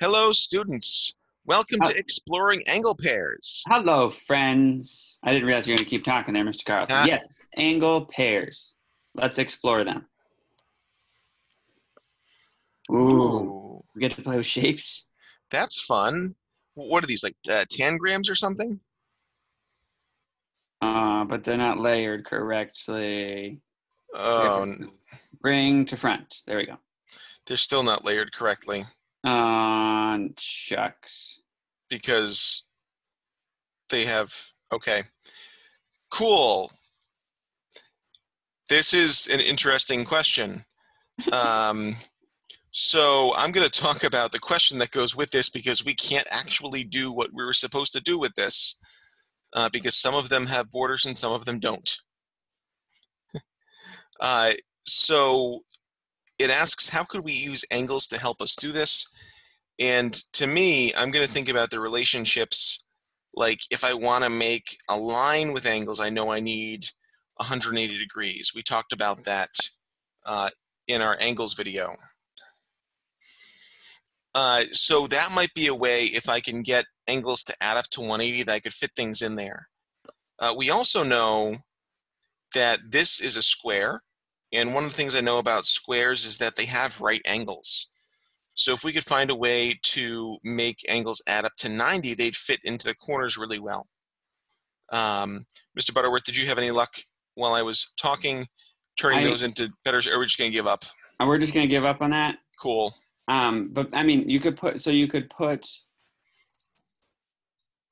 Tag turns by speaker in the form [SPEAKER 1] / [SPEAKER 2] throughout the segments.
[SPEAKER 1] Hello, students. Welcome
[SPEAKER 2] Uh,
[SPEAKER 1] to Exploring Angle Pairs.
[SPEAKER 2] Hello, friends. I didn't realize you were going to keep talking there, Mr. Carlson.
[SPEAKER 1] Huh?
[SPEAKER 2] Yes, angle pairs. Let's explore them. Ooh, we get to play with shapes.
[SPEAKER 1] that's fun. What are these, like uh, tangrams or something?
[SPEAKER 2] Uh, but they're not layered correctly.
[SPEAKER 1] Oh,
[SPEAKER 2] Bring to front. There we go.
[SPEAKER 1] they're still not layered correctly
[SPEAKER 2] Uh, shucks.
[SPEAKER 1] because they have. Okay. Cool. This is an interesting question. Um, so I'm going to talk about the question that goes with this because we can't actually do what we were supposed to do with this uh, because some of them have borders and some of them don't. uh, so it asks, how could we use angles to help us do this? And to me, I'm going to think about the relationships. Like if I want to make a line with angles, I know I need 180 degrees. We talked about that uh, in our angles video. Uh, so that might be a way if I can get angles to add up to 180 that I could fit things in there. Uh, we also know that this is a square, and one of the things I know about squares is that they have right angles. So if we could find a way to make angles add up to 90, they'd fit into the corners really well. Um, Mr. Butterworth, did you have any luck while I was talking, turning
[SPEAKER 2] I-
[SPEAKER 1] those into better, or are we just going to give up?
[SPEAKER 2] And we're just going to give up on that.
[SPEAKER 1] Cool.
[SPEAKER 2] Um, but I mean, you could put so you could put.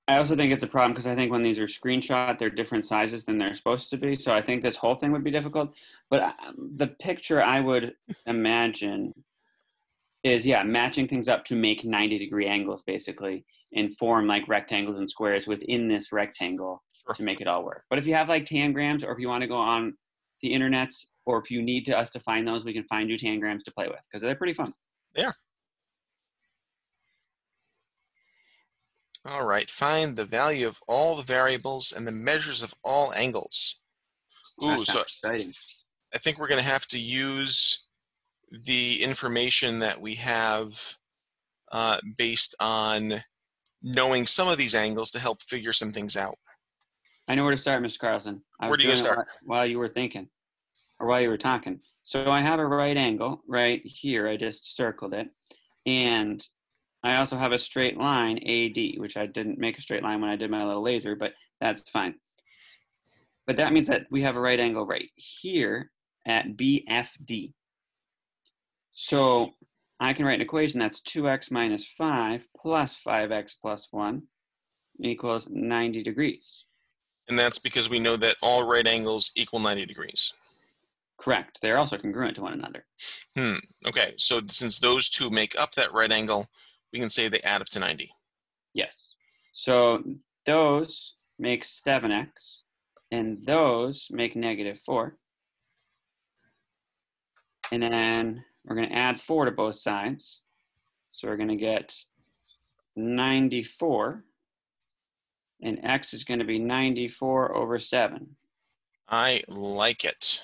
[SPEAKER 2] I also think it's a problem because I think when these are screenshot, they're different sizes than they're supposed to be. So I think this whole thing would be difficult. But um, the picture I would imagine is yeah, matching things up to make ninety degree angles basically and form like rectangles and squares within this rectangle
[SPEAKER 1] Sure.
[SPEAKER 2] to make it all work. But if you have like tangrams, or if you want to go on the internets, or if you need to, us to find those, we can find you tangrams to play with because they're pretty fun.
[SPEAKER 1] Yeah all right, find the value of all the variables and the measures of all angles. Ooh, so
[SPEAKER 2] exciting.
[SPEAKER 1] I think we're going to have to use the information that we have uh, based on knowing some of these angles to help figure some things out.
[SPEAKER 2] I know where to start, Mr. Carlson. I
[SPEAKER 1] Where do you start?
[SPEAKER 2] While, while you were thinking, or while you were talking. So I have a right angle right here. I just circled it, and I also have a straight line AD, which I didn't make a straight line when I did my little laser, but that's fine. But that means that we have a right angle right here at BFD. So I can write an equation that's 2x minus 5 plus 5x plus 1 equals 90 degrees.
[SPEAKER 1] And that's because we know that all right angles equal 90 degrees.
[SPEAKER 2] Correct. They're also congruent to one another.
[SPEAKER 1] Hmm. Okay, so since those two make up that right angle, we can say they add up to 90.
[SPEAKER 2] Yes. So those make 7x, and those make negative 4. And then we're going to add 4 to both sides. So we're going to get 94. And x is going to be 94 over 7.
[SPEAKER 1] I like it.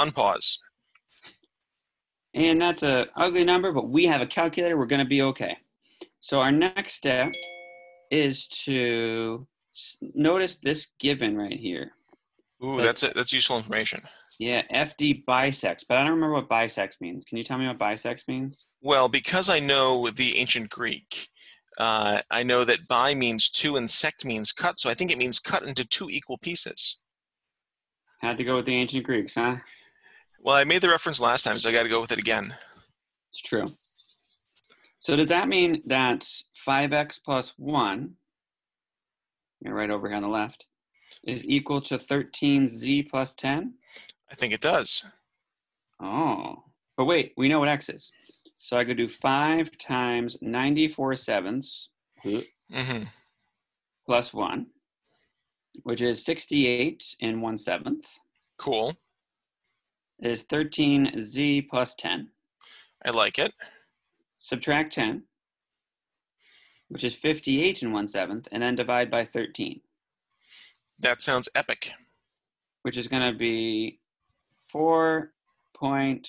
[SPEAKER 1] Unpause.
[SPEAKER 2] And that's a ugly number, but we have a calculator. We're going to be okay. So our next step is to notice this given right here.
[SPEAKER 1] Ooh,
[SPEAKER 2] So-
[SPEAKER 1] that's it. That's useful information.
[SPEAKER 2] Yeah, FD bisects, but I don't remember what bisects means. Can you tell me what bisects means?
[SPEAKER 1] Well, because I know the ancient Greek, uh, I know that bi means two and sect means cut, so I think it means cut into two equal pieces.
[SPEAKER 2] Had to go with the ancient Greeks, huh?
[SPEAKER 1] Well, I made the reference last time, so I got to go with it again.
[SPEAKER 2] It's true. So does that mean that 5x plus 1, I'm going to write over here on the left, is equal to 13z plus 10?
[SPEAKER 1] I think it does.
[SPEAKER 2] Oh, but wait, we know what x is. So I could do 5 times 94 sevenths
[SPEAKER 1] hmm
[SPEAKER 2] plus 1, which is 68 and 1 seventh,
[SPEAKER 1] Cool.
[SPEAKER 2] is 13z plus 10.
[SPEAKER 1] I like it.
[SPEAKER 2] Subtract 10, which is 58 and 1 seventh, and then divide by 13,
[SPEAKER 1] That sounds epic.
[SPEAKER 2] which is going to be 4.4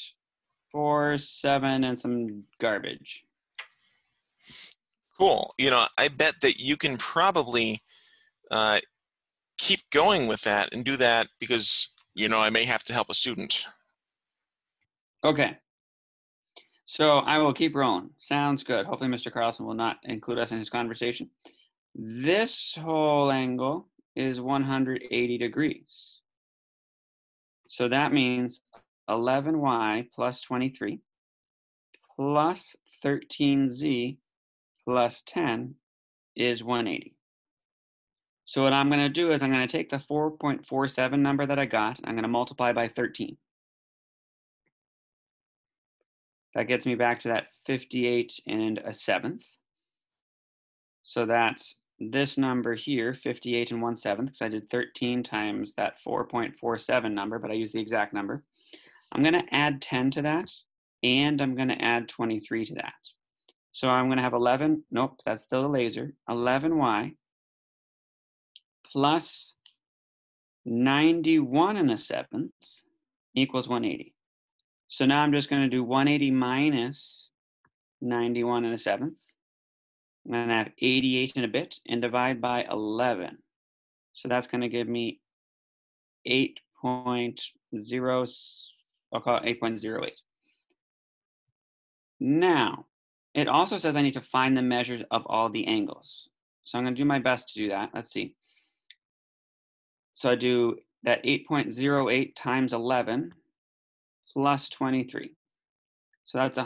[SPEAKER 2] four, seven, and some garbage.
[SPEAKER 1] Cool. You know, I bet that you can probably uh, keep going with that and do that because, you know, I may have to help a student.
[SPEAKER 2] Okay. So I will keep rolling. Sounds good. Hopefully, Mr. Carlson will not include us in his conversation. This whole angle is 180 degrees. So that means 11y plus 23 plus 13z plus 10 is 180. So what I'm going to do is I'm going to take the 4.47 number that I got, I'm going to multiply by 13. That gets me back to that 58 and a seventh. So that's this number here, 58 and 1 seventh, because I did 13 times that 4.47 number, but I used the exact number. I'm going to add 10 to that, and I'm going to add 23 to that. So I'm going to have 11, nope, that's still a laser, 11y plus 91 and a seventh equals 180. So now I'm just going to do 180 minus 91 and a seventh. I'm going to have 88 and a bit and divide by 11. So that's going to give me 8.0, I'll call it 8.08. Now, it also says I need to find the measures of all the angles. So I'm going to do my best to do that. Let's see. So I do that 8.08 times 11 plus 23. So that's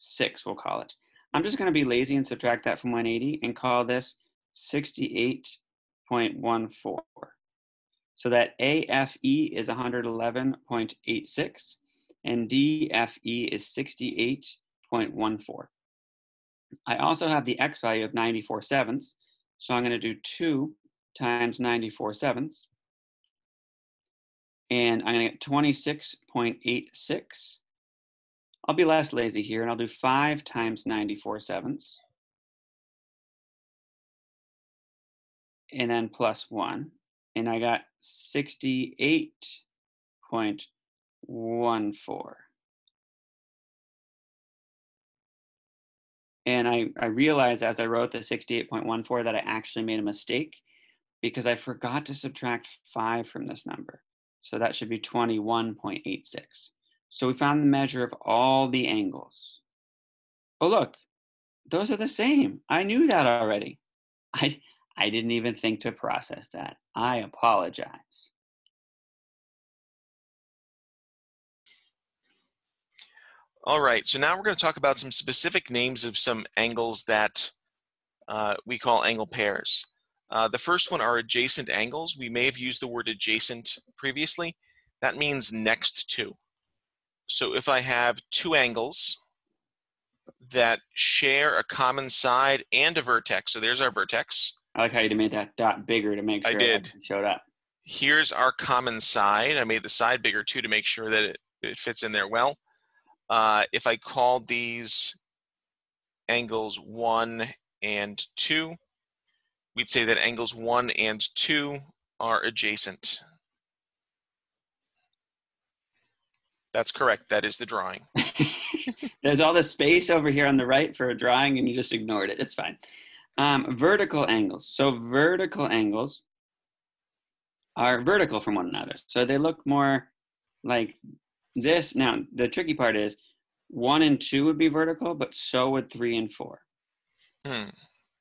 [SPEAKER 2] 111.86, we'll call it. I'm just going to mm-hmm. be lazy and subtract that from 180 and call this 68.14. So that AFE is 111.86 and DFE is 68.14. I also have the X value of 94 sevenths, so I'm going to do 2 times 94 sevenths. And I'm going to get 26.86. I'll be less lazy here, and I'll do 5 times 94 sevenths. And then plus 1. And I got 68.14. And I, I realized as I wrote the 68.14 that I actually made a mistake because I forgot to subtract 5 from this number. So that should be 21.86. So we found the measure of all the angles. Oh, look, those are the same. I knew that already. I, I didn't even think to process that. I apologize.
[SPEAKER 1] All right, so now we're going to talk about some specific names of some angles that uh, we call angle pairs. Uh, the first one are adjacent angles. We may have used the word adjacent previously. That means next to. So if I have two angles that share a common side and a vertex, so there's our vertex.
[SPEAKER 2] I like how you made that dot bigger to make sure
[SPEAKER 1] I did.
[SPEAKER 2] it showed up.
[SPEAKER 1] Here's our common side. I made the side bigger too to make sure that it, it fits in there well. Uh, if I call these angles 1 and 2, we'd say that angles 1 and 2 are adjacent. That's correct. That is the drawing.
[SPEAKER 2] There's all this space over here on the right for a drawing, and you just ignored it. It's fine. Um, vertical angles. So vertical angles are vertical from one another. So they look more like this. Now, the tricky part is one and two would be vertical, but so would three and four.
[SPEAKER 1] Hmm.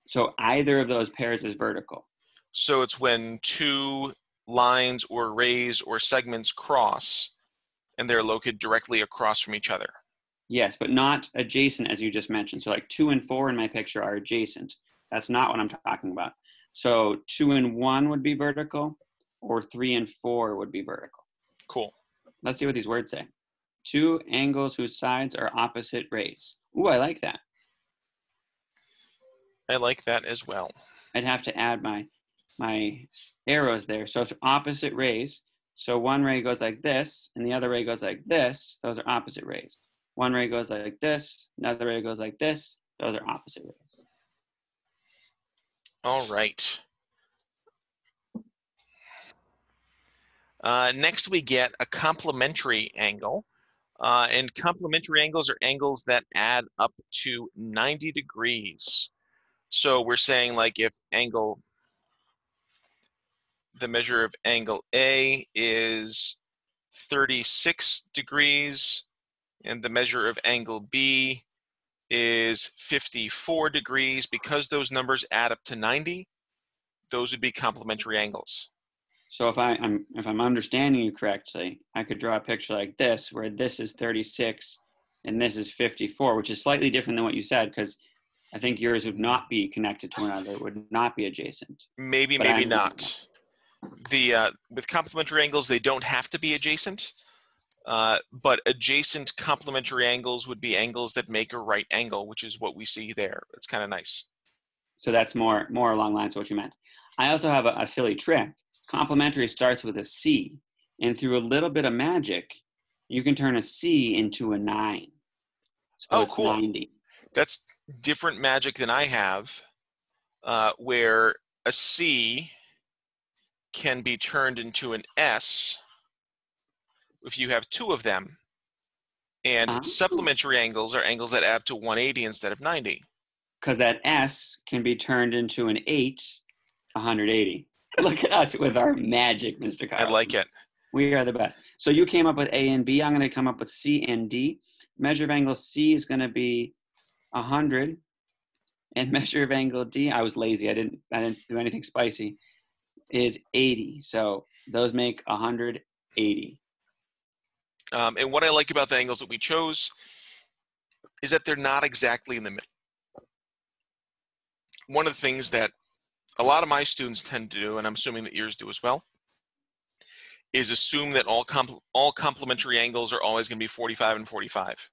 [SPEAKER 2] So either of those pairs is vertical.
[SPEAKER 1] So it's when two lines or rays or segments cross and they're located directly across from each other.
[SPEAKER 2] Yes, but not adjacent as you just mentioned. So like two and four in my picture are adjacent. That's not what I'm talking about. So two and one would be vertical, or three and four would be vertical.
[SPEAKER 1] Cool.
[SPEAKER 2] Let's see what these words say. Two angles whose sides are opposite rays. Ooh, I like that.
[SPEAKER 1] I like that as well.
[SPEAKER 2] I'd have to add my my arrows there. So it's opposite rays. So one ray goes like this, and the other ray goes like this. Those are opposite rays. One ray goes like this, another ray goes like this. Those are opposite rays.
[SPEAKER 1] All right. Uh, next, we get a complementary angle. Uh, and complementary angles are angles that add up to 90 degrees. So we're saying like if angle, the measure of angle A is 36 degrees, and the measure of angle B is 54 degrees. Because those numbers add up to 90, those would be complementary angles.
[SPEAKER 2] So if I, I'm if I'm understanding you correctly, I could draw a picture like this, where this is 36 and this is 54, which is slightly different than what you said, because I think yours would not be connected to one another; it would not be adjacent.
[SPEAKER 1] Maybe,
[SPEAKER 2] But
[SPEAKER 1] maybe
[SPEAKER 2] I'm-
[SPEAKER 1] not. The uh, with complementary angles, they don't have to be adjacent. Uh, but adjacent complementary angles would be angles that make a right angle, which is what we see there. It's kind of nice.
[SPEAKER 2] So that's more more along lines of what you meant. I also have a, a silly trick. Complementary starts with a C, and through a little bit of magic, you can turn a C into a nine. So
[SPEAKER 1] Oh, cool.
[SPEAKER 2] 90.
[SPEAKER 1] That's different magic than I have, uh, where a C can be turned into an S if you have two of them. And
[SPEAKER 2] Ah.
[SPEAKER 1] supplementary angles are angles that add up to 180 instead of 90.
[SPEAKER 2] because that S can be turned into an eight, 180. Look at us with our magic, Mr.
[SPEAKER 1] I like it.
[SPEAKER 2] We are the best. So you came up with A and B. I'm going to come up with C and D. Measure of angle C is going to be 100, and measure of angle D. I was lazy. I didn't. I didn't do anything spicy. Is 80. So those make 180.
[SPEAKER 1] Um, and what I like about the angles that we chose is that they're not exactly in the middle. One of the things that a lot of my students tend to do, and I'm assuming that yours do as well, is assume that all compl- all complementary angles are always going to be 45 and 45.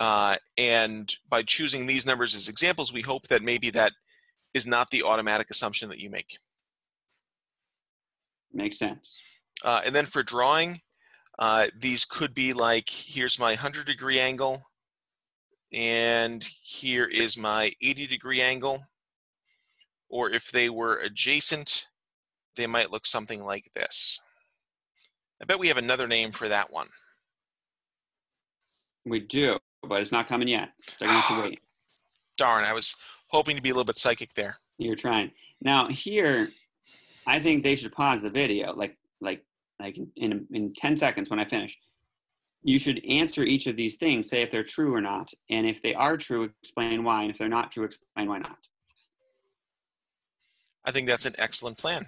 [SPEAKER 1] Uh, and by choosing these numbers as examples, we hope that maybe that is not the automatic assumption that you make.
[SPEAKER 2] Makes sense.
[SPEAKER 1] Uh, and then for drawing, uh, these could be like, here's my 100 degree angle, and here is my 80 degree angle. Or if they were adjacent, they might look something like this. I bet we have another name for that one.
[SPEAKER 2] We do, but it's not coming yet. So you're going to have to wait.
[SPEAKER 1] Darn, I was hoping to be a little bit psychic there.
[SPEAKER 2] You're trying. Now here, I think they should pause the video, like like like in in, in ten seconds when I finish. You should answer each of these things, say if they're true or not, and if they are true, explain why, and if they're not true, explain why not.
[SPEAKER 1] I think that's an excellent plan.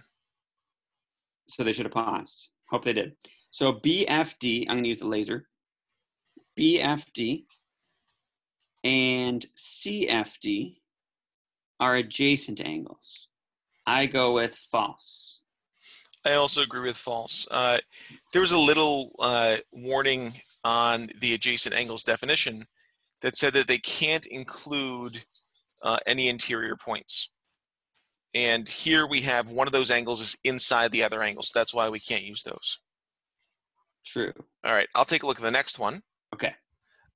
[SPEAKER 2] So they should have paused. Hope they did. So BFD, I'm going to use the laser. BFD and CFD are adjacent angles. I go with false.
[SPEAKER 1] I also agree with false. Uh, there was a little uh, warning on the adjacent angles definition that said that they can't include uh, any interior points. And here we have one of those angles is inside the other angle, so that's why we can't use those.
[SPEAKER 2] True.
[SPEAKER 1] All right, I'll take a look at the next one.
[SPEAKER 2] Okay.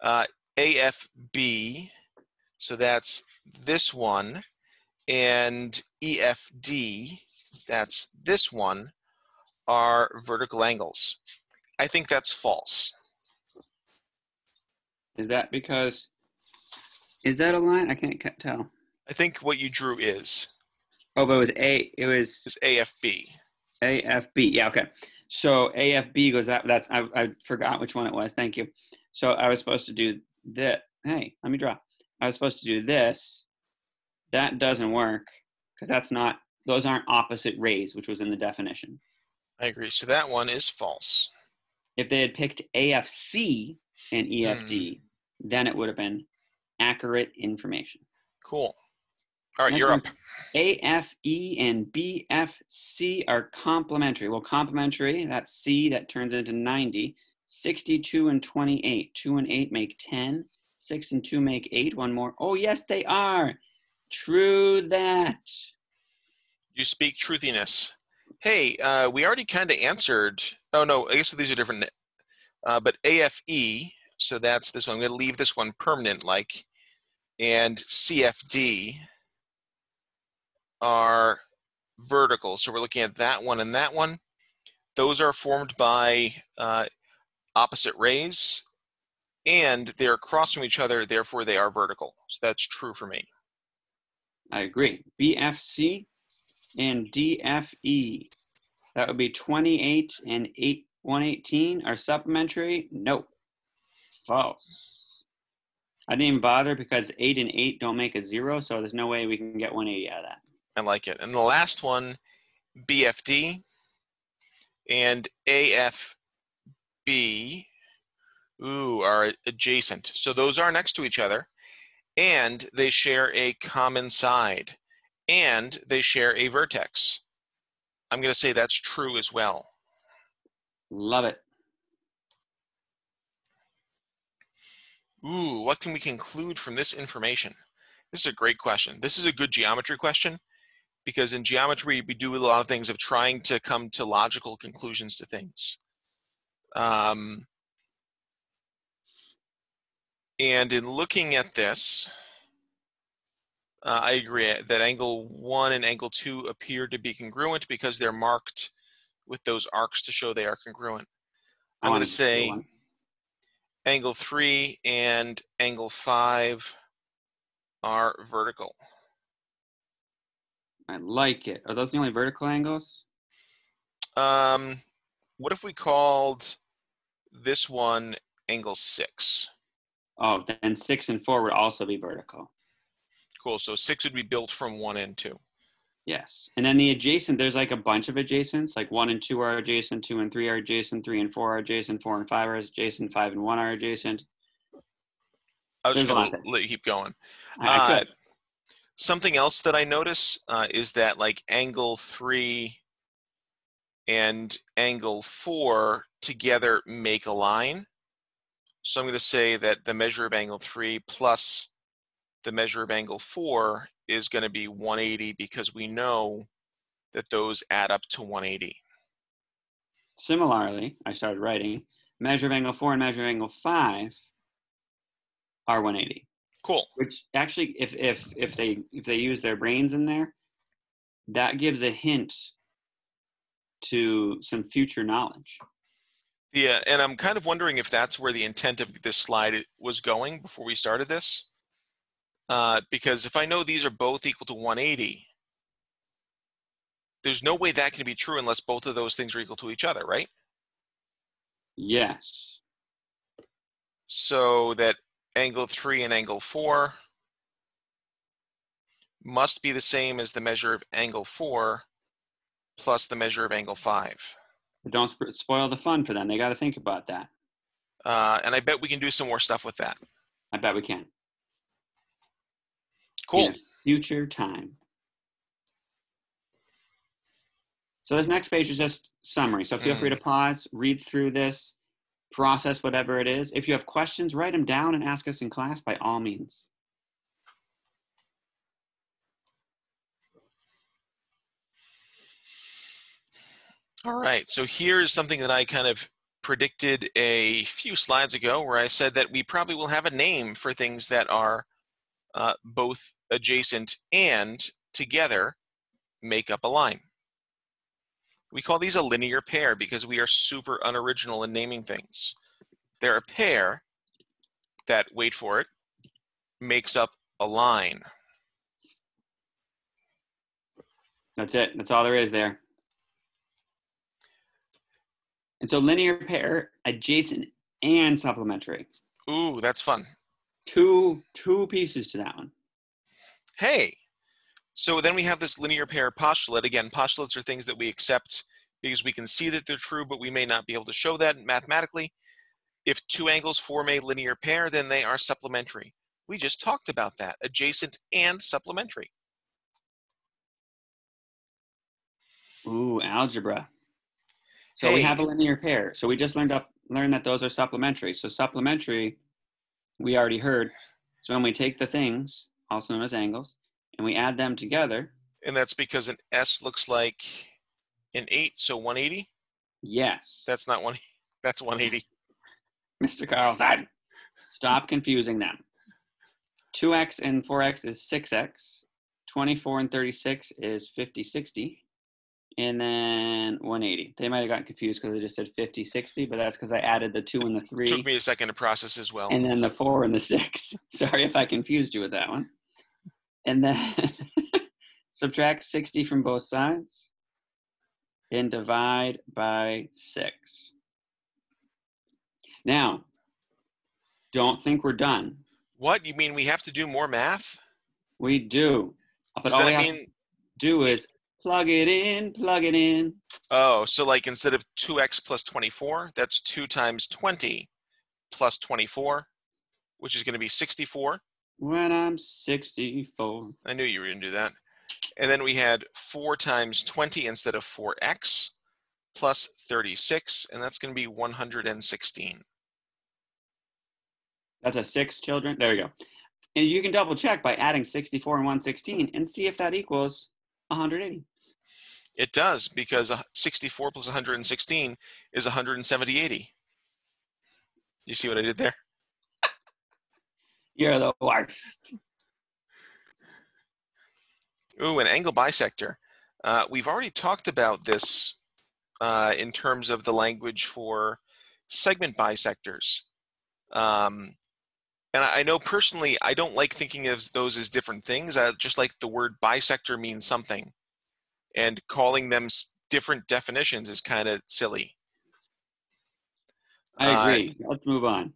[SPEAKER 1] Uh, AFB, so that's this one, and EFD, that's this one, are vertical angles. I think that's false.
[SPEAKER 2] Is that because? Is that a line? I can't tell.
[SPEAKER 1] I think what you drew is
[SPEAKER 2] Oh, but it was A. It was
[SPEAKER 1] is AFB.
[SPEAKER 2] AFB. Yeah. Okay. So AFB goes that. That's I, I forgot which one it was. Thank you. So I was supposed to do that. Hey, let me draw. I was supposed to do this. That doesn't work because that's not. Those aren't opposite rays, which was in the definition.
[SPEAKER 1] I agree. So that one is false.
[SPEAKER 2] If they had picked AFC and EFD, hmm. then it would have been accurate information.
[SPEAKER 1] Cool. All right, you're up.
[SPEAKER 2] AFE and BFC are complementary. Well, complementary, that's C that turns into 90. 62 and 28. 2 and 8 make 10. 6 and 2 make 8. One more. Oh, yes, they are. True that.
[SPEAKER 1] You speak truthiness. Hey, uh, we already kind of answered. Oh no, I guess these are different. Uh, but AFE, so that's this one. I'm going to leave this one permanent, like, and CFD are vertical. So we're looking at that one and that one. those are formed by uh, opposite rays and they're across from each other, therefore they are vertical. So that's true for me.
[SPEAKER 2] I agree. BFC and DFE. That would be 28 and 8, 118 are supplementary. Nope. False. I didn't even bother because 8 and 8 don't make a zero, so there's no way we can get 180 out of that.
[SPEAKER 1] I like it. And the last one, BFD and AFB, ooh, are adjacent. So those are next to each other, and they share a common side, and they share a vertex. I'm going to say that's true as well.
[SPEAKER 2] Love it.
[SPEAKER 1] Ooh, what can we conclude from this information? This is a great question. This is a good geometry question because in geometry, we do a lot of things of trying to come to logical conclusions to things. Um, and in looking at this, uh, I agree that angle one and angle two appear to be congruent because they're marked with those arcs to show they are congruent. I'm going to say angle three and angle five are vertical.
[SPEAKER 2] I like it. Are those the only vertical angles?
[SPEAKER 1] Um, what if we called this one angle six?
[SPEAKER 2] Oh, then six and four would also be vertical.
[SPEAKER 1] Cool. So six would be built from one and two.
[SPEAKER 2] Yes. And then the adjacent, there's like a bunch of adjacents, like one and two are adjacent, two and three are adjacent, three and four are adjacent, four and five are adjacent, five and one are adjacent.
[SPEAKER 1] I was just going to let you keep going.
[SPEAKER 2] I, I
[SPEAKER 1] uh, something else that I notice uh, is that like angle three and angle four together make a line. So I'm going to say that the measure of angle three plus the measure of angle 4 is going to be 180 because we know that those add up to 180.
[SPEAKER 2] Similarly, I started writing, measure of angle 4 and measure of angle 5 are 180.
[SPEAKER 1] Cool.
[SPEAKER 2] Which actually, if, if, if, they, if they use their brains in there, that gives a hint to some future knowledge.
[SPEAKER 1] Yeah, and I'm kind of wondering if that's where the intent of this slide was going before we started this. Uh, because if I know these are both equal to 180, there's no way that can be true unless both of those things are equal to each other, right?
[SPEAKER 2] Yes.
[SPEAKER 1] So that angle 3 and angle 4 must be the same as the measure of angle 4 plus the measure of angle 5.
[SPEAKER 2] Don't spoil the fun for them. They got to think about that.
[SPEAKER 1] Uh, and I bet we can do some more stuff with that.
[SPEAKER 2] I bet we can.
[SPEAKER 1] Cool.
[SPEAKER 2] future time. So this next page is just summary. So feel mm. free to pause, read through this, process whatever it is. If you have questions, write them down and ask us in class by all means.
[SPEAKER 1] All right, so here's something that I kind of predicted a few slides ago where I said that we probably will have a name for things that are uh, both adjacent and together make up a line. We call these a linear pair because we are super unoriginal in naming things. They're a pair that, wait for it, makes up a line.
[SPEAKER 2] That's it. That's all there is there. And so linear pair, adjacent and supplementary.
[SPEAKER 1] Ooh, that's fun.
[SPEAKER 2] Two two pieces to that one
[SPEAKER 1] hey, so then we have this linear pair postulate. Again, postulates are things that we accept because we can see that they're true, but we may not be able to show that mathematically. If two angles form a linear pair, then they are supplementary. We just talked about that, adjacent and supplementary.
[SPEAKER 2] Ooh, algebra. So hey. we have a linear pair. So we just learned up learned that those are supplementary. So supplementary, we already heard. So when we take the things also known as angles, and we add them together.
[SPEAKER 1] And that's because an S looks like an 8, so 180?
[SPEAKER 2] Yes.
[SPEAKER 1] That's not one. That's 180.
[SPEAKER 2] Mr. Carlson, stop confusing them. 2x and 4x is 6x. 24 and 36 is 50, 60. And then 180. They might have gotten confused because I just said 50, 60, but that's because I added the two and the three,
[SPEAKER 1] Took me a second to process as well.
[SPEAKER 2] and then the four and the six. Sorry if I confused you with that one. And then subtract 60 from both sides and divide by six. Now, don't think we're done.
[SPEAKER 1] What you mean? We have to do more math?
[SPEAKER 2] We do. But
[SPEAKER 1] Does
[SPEAKER 2] all we
[SPEAKER 1] that
[SPEAKER 2] have
[SPEAKER 1] mean?
[SPEAKER 2] to do is plug it in, plug it in.
[SPEAKER 1] Oh, so like instead of 2x plus 24, that's 2 times 20 plus 24, which is going to be 64.
[SPEAKER 2] When I'm 64.
[SPEAKER 1] I knew you were going to do that. And then we had 4 times 20 instead of 4x plus 36, and that's going to be 116.
[SPEAKER 2] That's a six, children. There you go. And you can double check by adding 64 and 116 and see if that equals 180.
[SPEAKER 1] It does, because 64 plus 116 is 170, 80. You see what I did there?
[SPEAKER 2] You're the worst.
[SPEAKER 1] Ooh, an angle bisector. Uh, we've already talked about this uh, in terms of the language for segment bisectors. Um, and I know personally, I don't like thinking of those as different things. I just like the word bisector means something. And calling them different definitions is kind of silly.
[SPEAKER 2] I
[SPEAKER 1] Uh,
[SPEAKER 2] agree. Let's move on.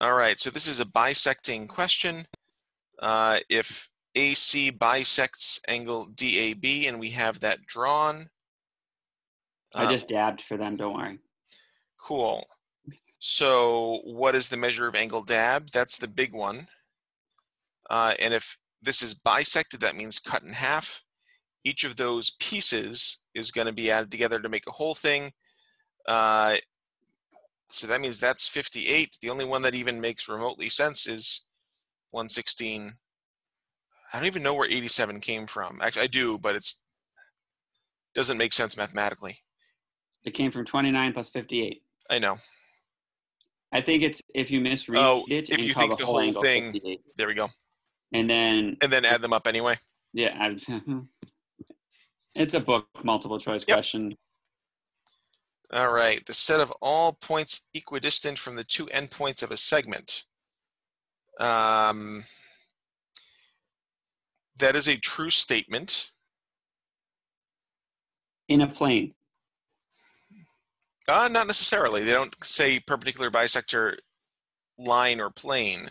[SPEAKER 1] All right, so this is a bisecting question. Uh, if AC bisects angle DAB and we have that drawn.
[SPEAKER 2] I
[SPEAKER 1] uh,
[SPEAKER 2] just dabbed for them. Don't worry.
[SPEAKER 1] Cool. So what is the measure of angle DAB? That's the big one. Uh, and if this is bisected, that means cut in half. Each of those pieces is going to be added together to make a whole thing. Uh, so that means that's 58. The only one that even makes remotely sense is 116. I don't even know where 87 came from. Actually, I do, but it's doesn't make sense mathematically.
[SPEAKER 2] It came from 29 plus 58.
[SPEAKER 1] I know.
[SPEAKER 2] I think it's if you misread
[SPEAKER 1] Oh,
[SPEAKER 2] it
[SPEAKER 1] if you think
[SPEAKER 2] the whole,
[SPEAKER 1] whole thing-
[SPEAKER 2] 58.
[SPEAKER 1] There we go.
[SPEAKER 2] And then,
[SPEAKER 1] And then add them up anyway.
[SPEAKER 2] yeah, it's a book multiple choice
[SPEAKER 1] Yep.
[SPEAKER 2] question.
[SPEAKER 1] All right, the set of all points equidistant from the two endpoints of a segment. Um, that is a true statement.
[SPEAKER 2] In a plane.
[SPEAKER 1] Uh, not necessarily. They don't say perpendicular bisector line or plane.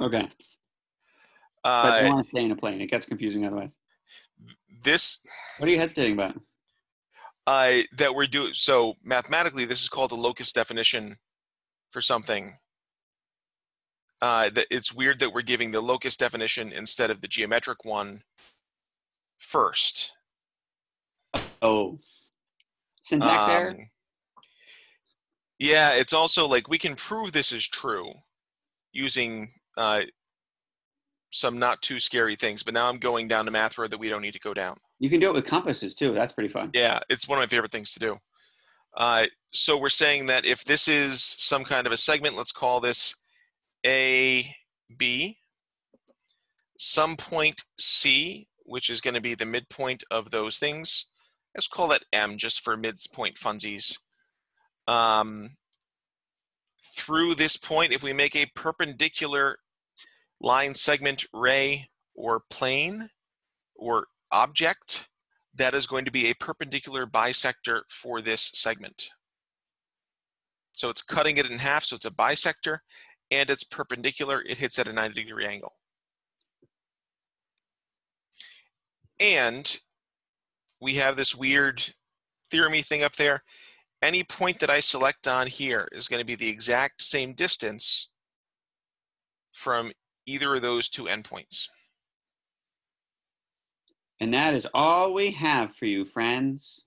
[SPEAKER 2] Okay. But
[SPEAKER 1] Uh,
[SPEAKER 2] you want to stay in a plane. It gets confusing otherwise.
[SPEAKER 1] this
[SPEAKER 2] What are you hesitating about?
[SPEAKER 1] uh, that we're doing, so mathematically, this is called a locus definition for something. Uh, that it's weird that we're giving the locus definition instead of the geometric one first.
[SPEAKER 2] Oh. Syntax error?
[SPEAKER 1] Yeah, it's also like we can prove this is true using uh, some not too scary things, but now I'm going down the math road that we don't need to go down.
[SPEAKER 2] You can do it with compasses too. That's pretty fun.
[SPEAKER 1] Yeah, it's one of my favorite things to do. Uh, so we're saying that if this is some kind of a segment, let's call this A, B, some point C, which is going to be the midpoint of those things. Let's call that M just for midpoint funsies. Um, through this point, if we make a perpendicular line segment ray or plane or object, that is going to be a perpendicular bisector for this segment. So it's cutting it in half, so it's a bisector, and it's perpendicular, it hits at a 90 degree angle. And we have this weird theoremy thing up there. Any point that I select on here is going to be the exact same distance from either of those two endpoints.
[SPEAKER 2] And that is all we have for you, friends.